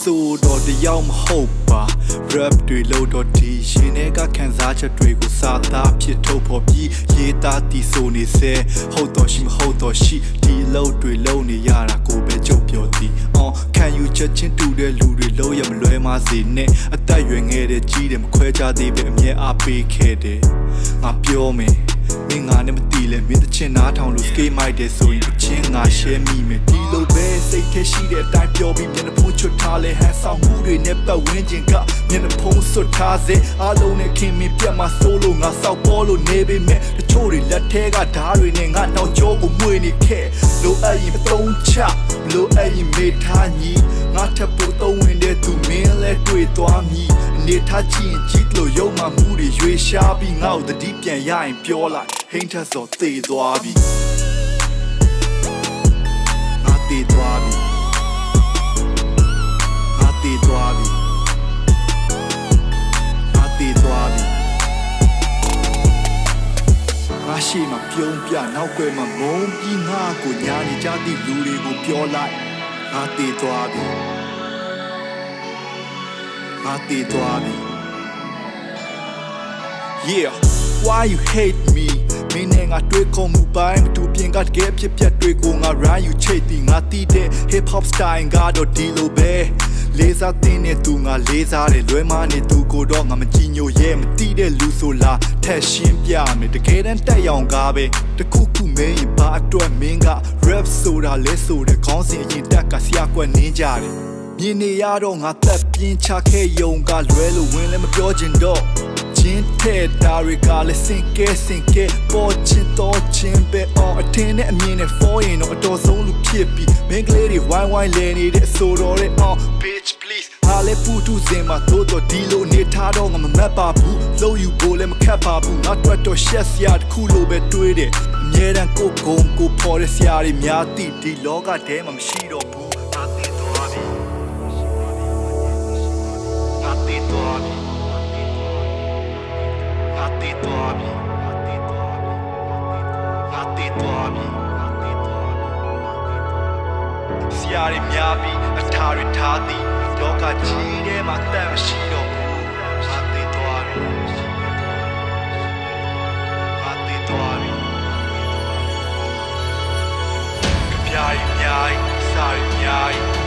ဆိုတော့တယောက်မဟုတ်ပါ rap တွေလို့တော့ဒီရှင်ထဲကခံစားချက်တွေကိုစာသားဖြစ်ထုတ်ဖို့ပြီးရေးသားတည်ဆိုနေစေဟုတ်တော့ရှိမဟုတ်တော့ရှိဒီလို့တွေလုံးနေရတာကိုပဲကြုံပြောသည်အော်ခံယူချက်ချင်းတူတဲ့လူတွေလုံးရမလွဲမစေနဲ့အသက်ရွယ်ငယ်တဲ့ကြီးတယ်မခွဲခြားသေးပဲအမြဲအားပေးခဲ့တယ်ငါပြောမယ် မင်းငါနဲ့မတီးလဲမင်းတချင်နားထောင်လို့ skate မိုက်တယ်ဆိုရင်ချင်းငါ share မိမယ်ဒီလိုပဲစိတ်ထဲရှိတဲ့အတိုင်းပြောပြီးမျက်နှာဖုံးချွတ်ထားလဲဟန်ဆောင်မှုတွေနဲ့ပတ်ဝန်းကျင်ကမျက်နှာဖုံးဆွတ်ထားစေအားလုံးနဲ့ခင်မင်းပြတ်မှာစိုးလို့ငါစောက်ပေါ်လို့နေပေမဲ့တချို့တွေလက်ထဲကဓားတွေနဲ့ငါနောက်ကျောကိုမှွေနေခဲ့လိုအပ်ရင်သုံးချလိုအပ်ရင်မေထားညီငါထပ်ဖို့သုံးဝင်တဲ့သူမင်းလဲတွေ့သွားမည်အ နေထားကြည့်ရင်ကြည့်လို့ရုံမှမှုတွေရွေရှားပြီးငါ့ကိုတတိပြန်ရရင်ပြောလိုက်ဟိန်းထက်စောသေသွားပြီငါသေသွားပြီငါသေသွားပြီငါသေသွားပြီငါရှိမှပြုံးပြနောက်ွယ်မှာမုန်းပြီးငါကိုညာနေကြသည့်လူတွေကိုပြောလိုက်ငါသေသွားပြီ ငါသေသွားပြီ Yeah why you hate me မင်းနဲ့ငါတွေ့ခုံမှုပိုင်းမတူပြင်ကတကယ်ဖြစ်ပြက်တွေကိုငါ run you chase ပြီးငါတီးတဲ့ hip hop style ကတော့ဒီလိုပဲလေးစားတဲ့နဲ့သူငါလေးစားတယ်လွဲမနဲ့သူကိုတော့ငါမကြည်ညိုရဲ့မတီးတဲ့လူဆိုလားထက်ရှင်းပြမယ်တကယ်တမ်းတက်ရောင်ကားပဲတခုခုမင်းရင်ဘာအတွက်မင်းက rap ဆိုတာလဲဆိုတဲ့ခေါင်းစဉ်အရင်တက်ကဆရာကွက်နင်းကြတယ် မြင်နေရတော့ငါသက်ပြင်းချခဲ့ယုံကလွဲလို့ဝင်လည်းမပြောချင်တော့ချင်းတဲ့ဒါတွေကလည်းစင်ကဲစင်ကဲပေါ်ချင်တော့ချင်းပဲအော်အထင်းနဲ့အမြင်နဲ့ for ရင်တော့အတော်ဆုံးလူဖြစ်ပြီးမင်းကလေးတွေဝိုင်းဝိုင်းလဲနေတဲ့ဆိုတော့တဲ့အော် bitch please ဟာလေပူတူစင်မှာသို့တော့ဒီလိုနေထားတော့ငါမမတ်ပါဘူးလို့ယူဖို့လည်းမခက်ပါဘူးငါတို့တော့ရှက်စရာတစ်ခုလိုပဲတွေးတယ်အမြဲတမ်းကိုကုံကိုပေါ်တဲ့ဆရာတွေများသိဒီလောကထဲမှာမရှိတော့ ရာတွေများပြီးအထာတွေထားသည်လောကကြီးထဲမှာတန်မရှိတော့ဘူးငါသိသွားပြီငါသိသွားပြီကြပြားကြီးအများကြီးစာရီအများကြီး